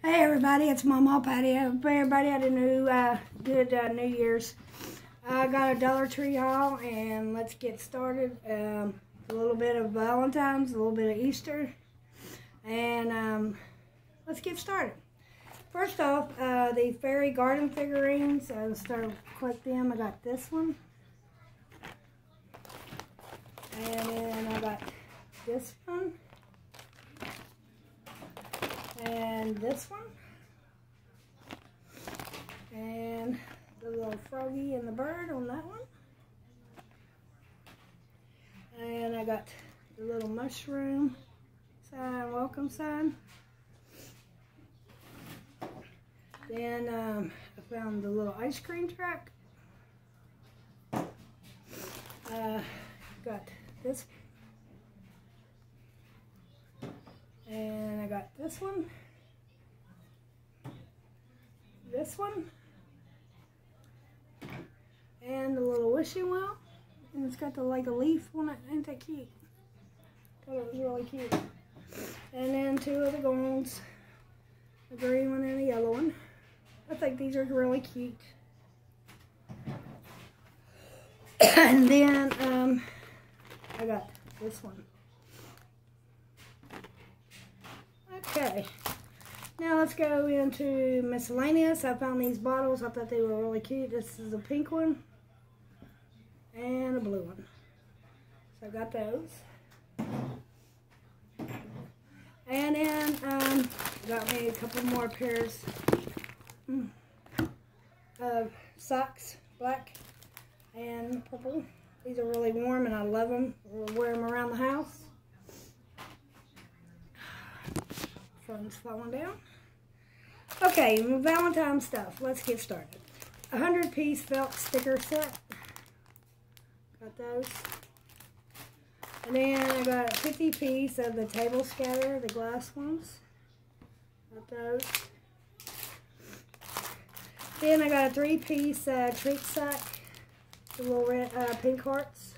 Hey everybody, it's Maw maw Patty. I hope everybody had a new, uh, good uh, New Year's. I got a Dollar Tree haul and let's get started. Um, a little bit of Valentine's, a little bit of Easter, and um, let's get started. First off, uh, the fairy garden figurines. I'll start with them. I got this one. And then I got this one and this one. And the little froggy and the bird on that one. And I got the little mushroom sign welcome sign. Then um, I found the little ice cream truck. Uh, got this And I got this one, this one, and the little wishing well. And it's got the like a leaf on it. Ain't that cute? It was really cute. And then two of the golds, a green one and a yellow one. I think these are really cute. and then um, I got this one. Okay. Now let's go into miscellaneous. I found these bottles. I thought they were really cute. This is a pink one and a blue one. So I got those. And then um, got me a couple more pairs of socks, black and purple. These are really warm and I love them. We'll wear them around the house. Phone's falling down. Okay, Valentine stuff. Let's get started. A hundred piece felt sticker set. Got those. And then I got a 50 piece of the table scatter, the glass ones. Got those. Then I got a three piece uh, treat sack, the little red, uh, pink hearts.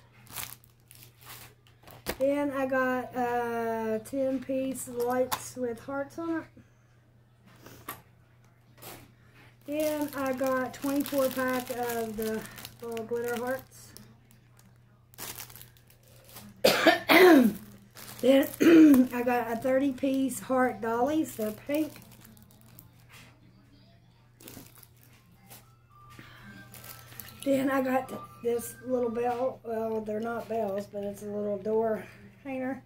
Then I got uh, 10 piece lights with hearts on it. Then I got 24 pack of the little glitter hearts. then I got a 30 piece heart dollies. They're pink. Then I got this little bell. Well, they're not bells, but it's a little door hanger.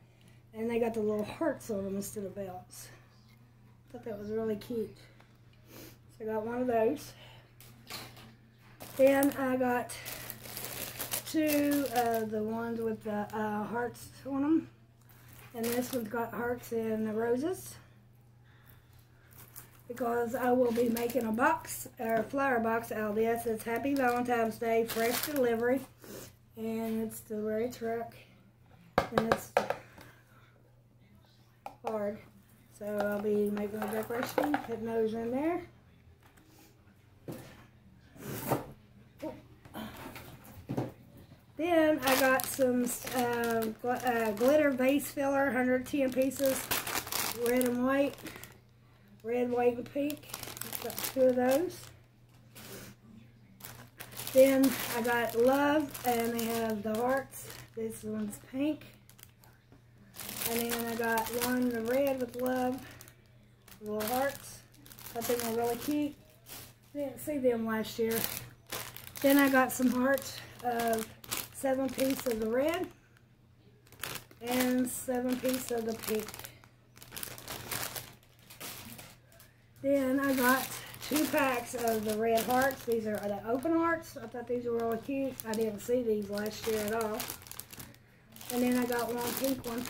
And they got the little hearts on them instead of bells. Thought that was really cute. So I got one of those. Then I got two of the ones with the uh, hearts on them. And this one's got hearts and roses because I will be making a box, or a flower box out of this. It's Happy Valentine's Day, fresh delivery, and it's the very truck, and it's hard. So I'll be making a decoration, putting those in there. Then I got some uh, gl uh, glitter vase filler, 110 pieces, red and white red, white, and pink. Got two of those. Then I got love, and they have the hearts. This one's pink. And then I got one, the red with love, little hearts. I think they're really cute. Didn't see them last year. Then I got some hearts of seven piece of the red and seven piece of the pink. Then I got two packs of the red hearts. These are the open hearts. I thought these were really cute. I didn't see these last year at all. And then I got one pink one.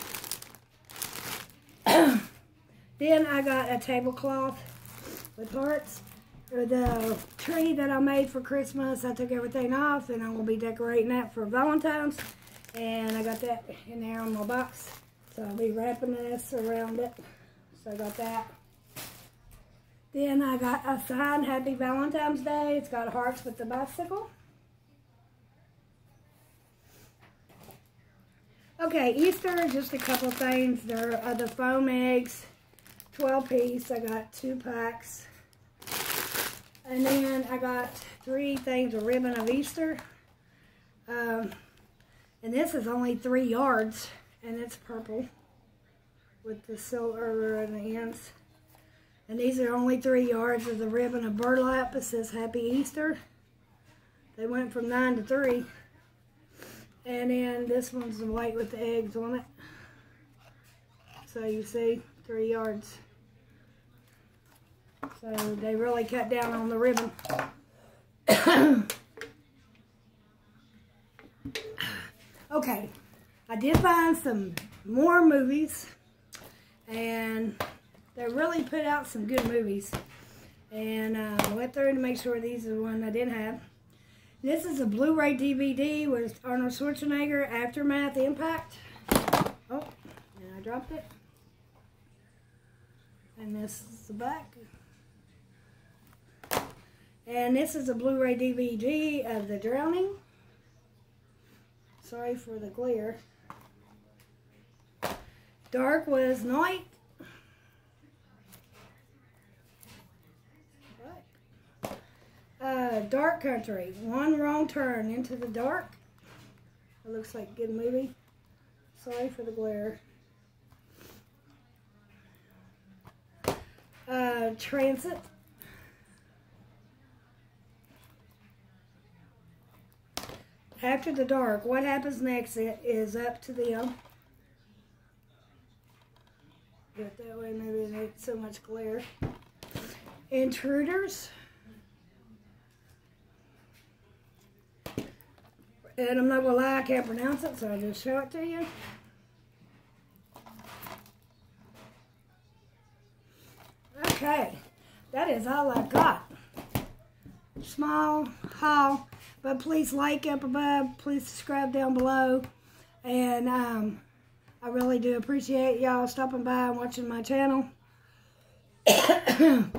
then I got a tablecloth with hearts. The tree that I made for Christmas, I took everything off and I'm going to be decorating that for Valentine's. And I got that in there on my box. So I'll be wrapping this around it. So I got that. Then I got a sign, Happy Valentine's Day. It's got hearts with the bicycle. Okay, Easter, just a couple things. There are the foam eggs, 12 piece. I got two packs. And then I got three things of ribbon of Easter. Um, and this is only three yards, and it's purple with the silver and the ends. And these are only three yards of the ribbon of burlap. It says Happy Easter. They went from nine to three. And then this one's the white with the eggs on it. So you see, three yards. So they really cut down on the ribbon. okay, I did find some more movies. And they really put out some good movies. And uh, I went through to make sure these are the one I didn't have. This is a Blu-ray DVD with Arnold Schwarzenegger, Aftermath Impact. Oh, and I dropped it. And this is the back. And this is a Blu-ray DVD of The Drowning. Sorry for the glare. Dark was night. Dark Country. One wrong turn into the dark. It looks like a good movie. Sorry for the glare. Uh, Transit. After the dark, what happens next is up to them. Get that way, maybe it ain't so much glare. Intruders. And I'm not to lie, I can't pronounce it, so I'll just show it to you. Okay, that is all I got. Small haul, but please like up above, please subscribe down below, and um, I really do appreciate y'all stopping by and watching my channel. and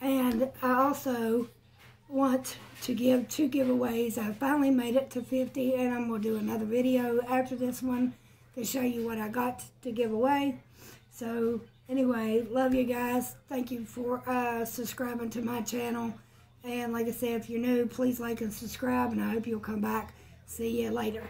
I also want to give two giveaways. I finally made it to 50 and I'm going to do another video after this one to show you what I got to give away. So anyway, love you guys. Thank you for uh, subscribing to my channel. And like I said, if you're new, please like and subscribe and I hope you'll come back. See you later.